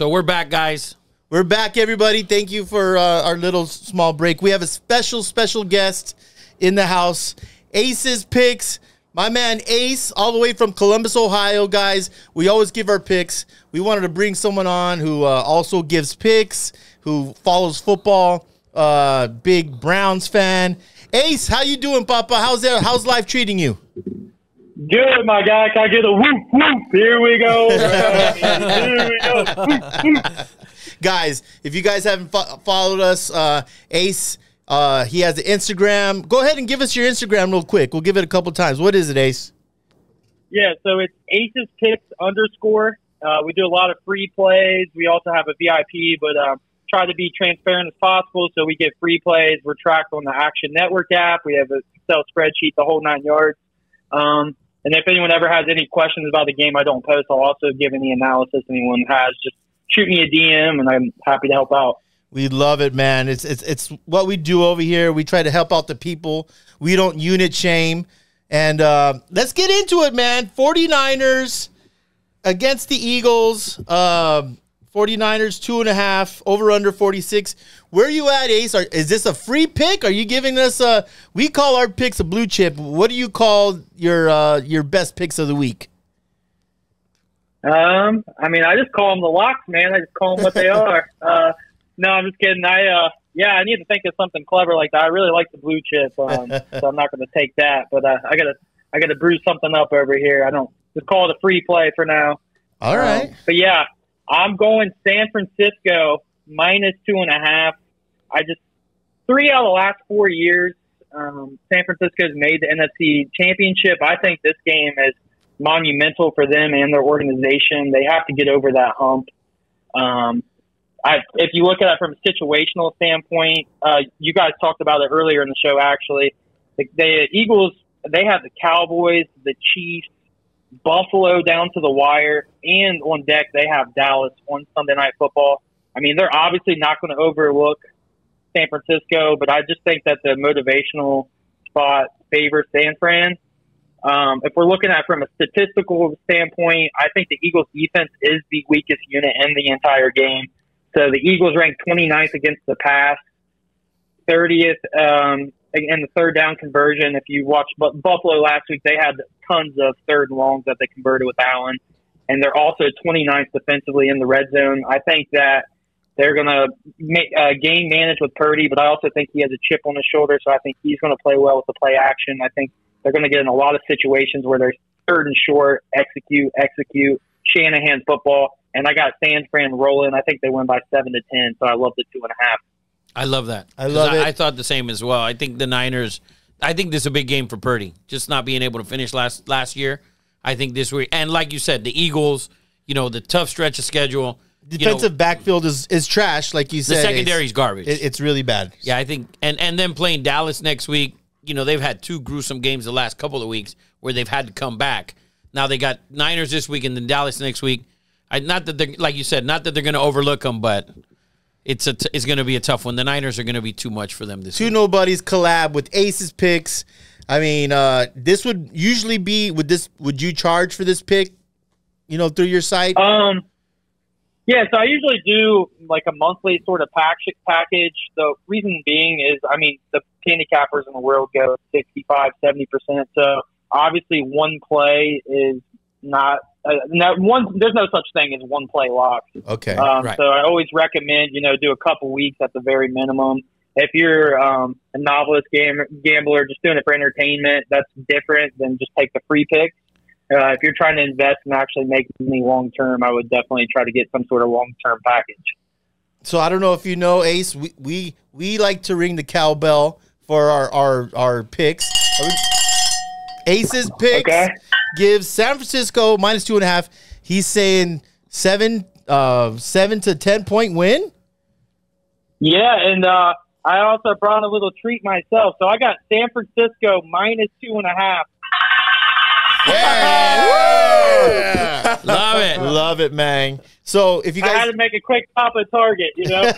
So we're back, guys. We're back, everybody. Thank you for uh, our little small break. We have a special, special guest in the house. Ace's picks. My man Ace, all the way from Columbus, Ohio, guys. We always give our picks. We wanted to bring someone on who uh, also gives picks, who follows football, uh, big Browns fan. Ace, how you doing, Papa? How's there? How's life treating you? Good, my guy. Can I get a whoop whoop? Here we go. Here we go. Whoop, whoop. guys, if you guys haven't fo- followed us, uh, Ace, uh, he has the Instagram. Go ahead and give us your Instagram real quick. We'll give it a couple times. What is it, Ace? Yeah, so it's Aces Picks underscore. Uh, we do a lot of free plays. We also have a VIP, but um, try to be transparent as possible so we get free plays. We're tracked on the Action Network app. We have a Excel spreadsheet, the whole nine yards. Um, and if anyone ever has any questions about the game I don't post, I'll also give any analysis anyone has. Just shoot me a DM, and I'm happy to help out. We love it, man. It's it's it's what we do over here. We try to help out the people. We don't unit shame. And uh, let's get into it, man. 49ers against the Eagles. Um 49ers, two and a half, over under 46. Where are you at, Ace? Are, is this a free pick? Are you giving us a. We call our picks a blue chip. What do you call your uh, your best picks of the week? Um, I mean, I just call them the locks, man. I just call them what they are. Uh, no, I'm just kidding. I, uh, yeah, I need to think of something clever like that. I really like the blue chip, um, so I'm not going to take that. But uh, I gotta, I gotta brew something up over here. I don't just call it a free play for now. All right. Um, but yeah, I'm going San Francisco minus two and a half. I just three out of the last four years, um, San Francisco's made the NFC Championship. I think this game is monumental for them and their organization. They have to get over that hump. Um, I, if you look at it from a situational standpoint, uh, you guys talked about it earlier in the show. Actually, the, the Eagles they have the Cowboys, the Chiefs, Buffalo down to the wire, and on deck they have Dallas on Sunday Night Football. I mean, they're obviously not going to overlook San Francisco, but I just think that the motivational spot favors San Fran. Um, if we're looking at from a statistical standpoint, I think the Eagles defense is the weakest unit in the entire game. So the Eagles ranked 29th against the pass, 30th um, in the third down conversion. If you watched Buffalo last week, they had tons of third and longs that they converted with Allen, and they're also 29th defensively in the red zone. I think that they're going to uh, game manage with Purdy, but I also think he has a chip on his shoulder, so I think he's going to play well with the play action. I think they're going to get in a lot of situations where they're third and short, execute, execute, Shanahan football, and I got San Fran rolling. I think they win by seven to ten, so I love the two and a half. I love that. I love I, it. I thought the same as well. I think the Niners. I think this is a big game for Purdy. Just not being able to finish last last year. I think this week, and like you said, the Eagles. You know the tough stretch of schedule. you know, Defensive backfield is, is trash, like you said. the said. secondary's garbage. It, it's really bad. Yeah, I think, and and then playing Dallas next week. You know, they've had two gruesome games the last couple of weeks where they've had to come back. Now they got Niners this week and then Dallas next week. I, not that they're like you said, not that they're going to overlook them, but it's a t- it's going to be a tough one. The Niners are going to be too much for them this Two week. nobodies collab with Aces picks. I mean, uh, this would usually be would this would you charge for this pick? You know, through your site. Um, yeah, so I usually do like a monthly sort of pack package. The reason being is, I mean, the handicappers in the world go 65, 70%. So obviously one play is not, uh, no, one, there's no such thing as one play lock. okay. Um, Right. So I always recommend, you know, do a couple weeks at the very minimum. If you're um, a novelist gam- gambler, just doing it for entertainment, that's different than just take the free pick. Uh, if you're trying to invest and actually make money long term, I would definitely try to get some sort of long term package. so I don't know if you know Ace. We we we like to ring the cowbell for our our our picks. Aces picks Okay. Gives San Francisco minus two and a half. He's saying seven uh seven to ten point win. Yeah, and uh, I also brought a little treat myself. So I got San Francisco minus two and a half. Love it. Love it, man. So if you guys I had to make a quick pop a target, you know.